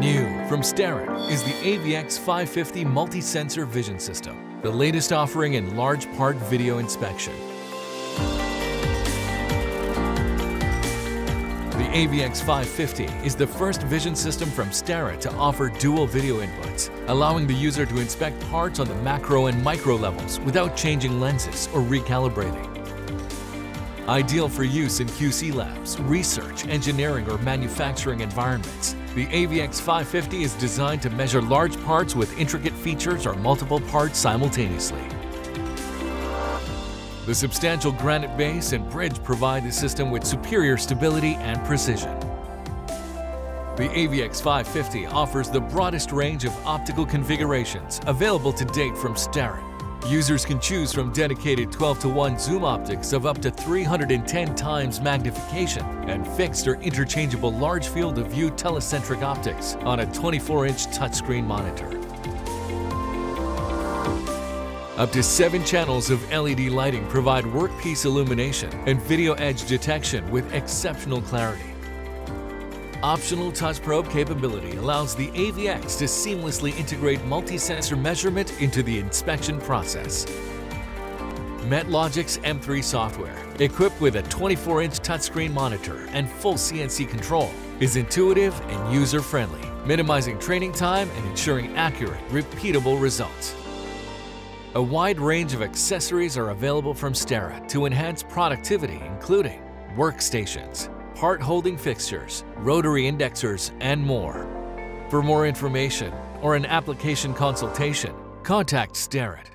New from Starrett is the AVX 550 multi-sensor vision system, the latest offering in large part video inspection. The AVX 550 is the first vision system from Starrett to offer dual video inputs, allowing the user to inspect parts on the macro and micro levels without changing lenses or recalibrating. Ideal for use in QC labs, research, engineering, or manufacturing environments, the AVX 550 is designed to measure large parts with intricate features or multiple parts simultaneously. The substantial granite base and bridge provide the system with superior stability and precision. The AVX 550 offers the broadest range of optical configurations available to date from Starrett. Users can choose from dedicated 12 to 1 zoom optics of up to 310 times magnification and fixed or interchangeable large field of view telecentric optics on a 24-inch touchscreen monitor. Up to seven channels of LED lighting provide workpiece illumination and video edge detection with exceptional clarity. Optional touch probe capability allows the AVX to seamlessly integrate multi-sensor measurement into the inspection process. MetLogix M3 software, equipped with a 24-inch touchscreen monitor and full CNC control, is intuitive and user-friendly, minimizing training time and ensuring accurate, repeatable results. A wide range of accessories are available from Starrett to enhance productivity, including workstations, part holding fixtures, rotary indexers, and more. For more information or an application consultation, contact Starrett